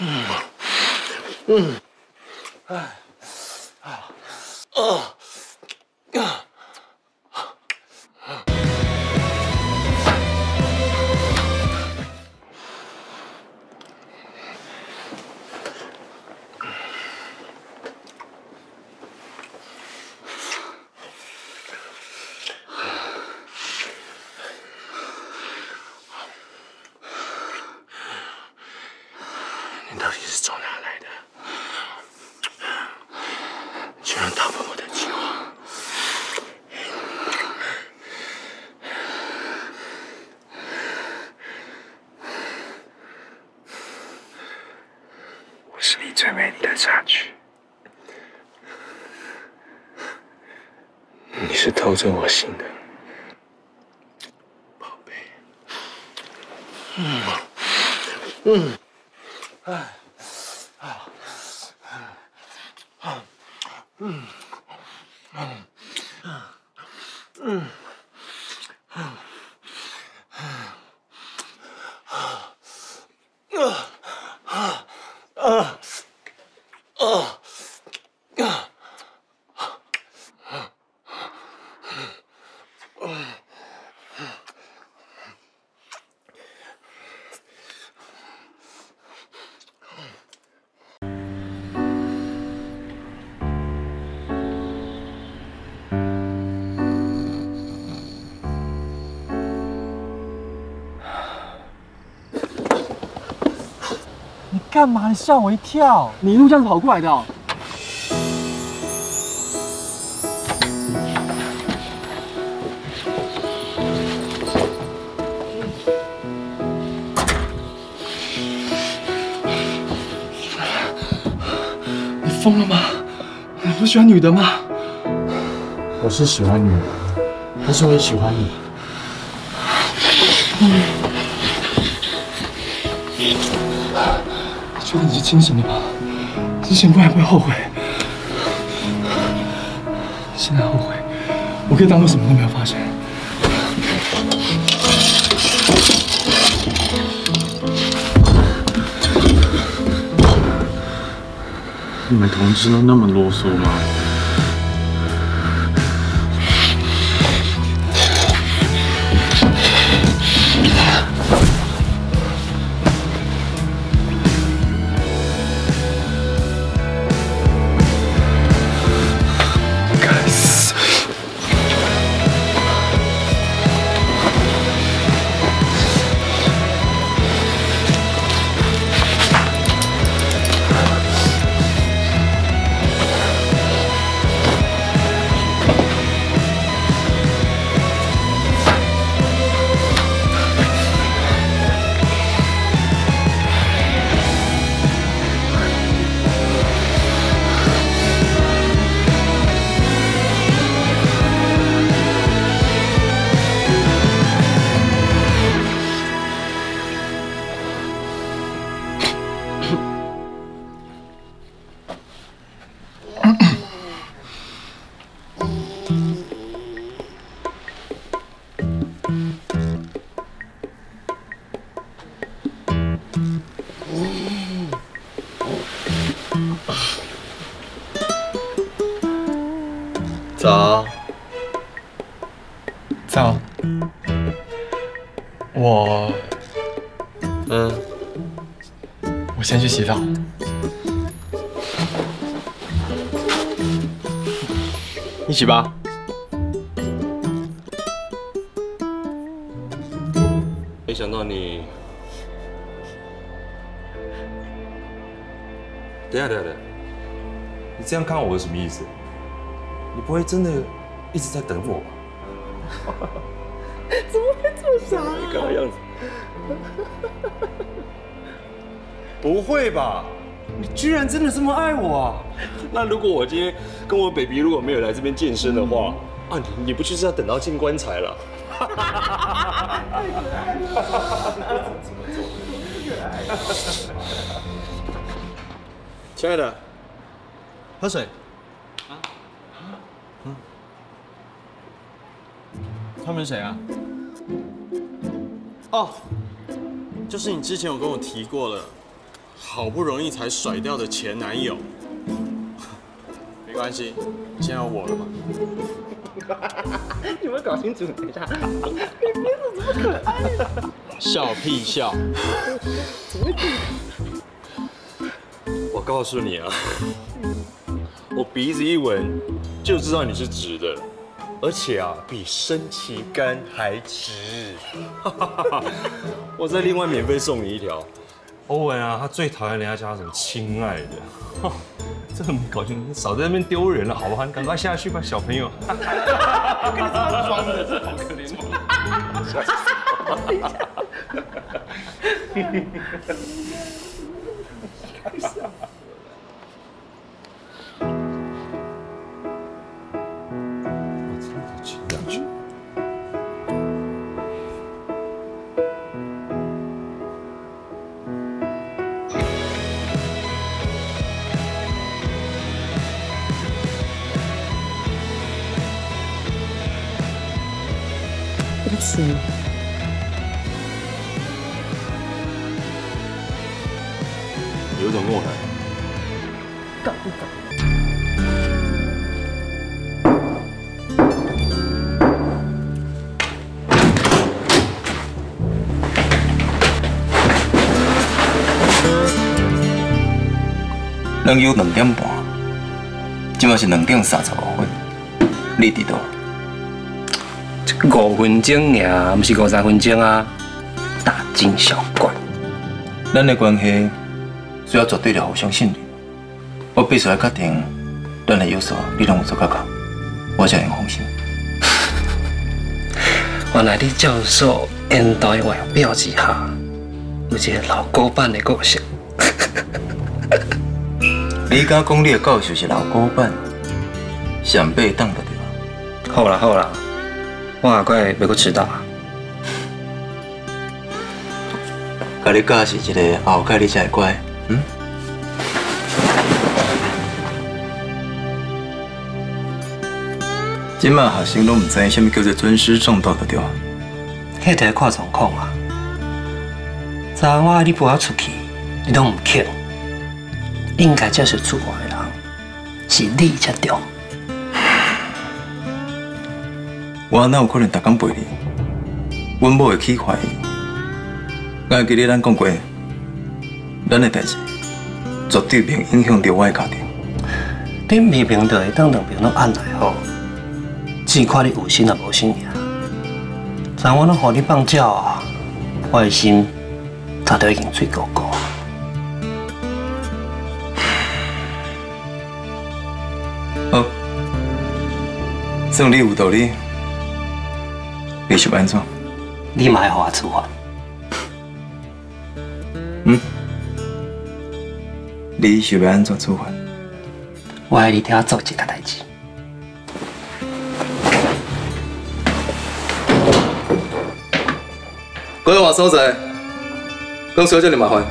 嗯，嗯，哎，啊，啊，啊。是偷着我心的，宝贝。嗯，嗯。哎，啊，啊，嗯，嗯，干嘛？你吓我一跳！你一路这样子跑过来的、哦？你疯了吗？你不喜欢女的吗？我是喜欢女人，但是我也喜欢你。你你是清醒的吗？之前不然会后悔，现在后悔，我可以当做什么都没有发生。你们同志都那么啰嗦吗？早，早，我先去洗澡。一起吧。没想到你，等下，等下，等下，你这样看我是什么意思？你不会真的一直在等我吧？怎么会这么傻、啊？你看他样子，不会吧？你居然真的这么爱我啊？那如果我今天跟我 baby 如果没有来这边健身的话，啊，你你不就是要等到进棺材了？亲爱的，喝水。他们谁啊？哦，就是你之前有跟我提过了，好不容易才甩掉的前男友，没关系，现在有我了嘛。你们搞清楚等一下。你鼻子怎么可爱笑屁笑！我告诉你啊，我鼻子一闻就知道你是直的，而且啊，比升旗杆还直。我再另外免费送你一条。欧文啊，他最讨厌人家叫他什么亲爱的。这很没搞清楚，少在那边丢人了，好不好？你赶快下去吧，小朋友。装的，这好可怜有种跟我来。搞不搞？两有两点半，即嘛是两点三十五分，你伫倒？五分钟尔，毋是五三分钟啊！大惊小怪，咱的关系需要绝对的互相信任。我必须要确定，咱的要素你拢有做到到，我才能放心。原来你教授烟道的外表之下，有一个老古板的个性。你敢讲你的教授是老古板，上八当就对了。好啦好啦，我下怪要搁迟到啊！甲你教是一个后盖，你才会乖，嗯？即马学生拢毋知什么叫做尊师重道的对了。迄个看状况啊。昨昏我你陪我出去，你拢唔肯，应该接受处罚的人是你才对。我哪有可能逐天陪你？阮某会起怀疑。我会记得咱讲过，咱的代志绝对袂影响到我的家庭。你明明就会当两边拢按来好，只看你有心也无心尔。昨我拢互你放鸟啊，我的心早就已经醉高高。好，算你有道理。你想安怎？你嘛会互我处罚？嗯？你想要安怎处罚？我爱你替我做一件代志。各位话所在，讲小姐你麻烦。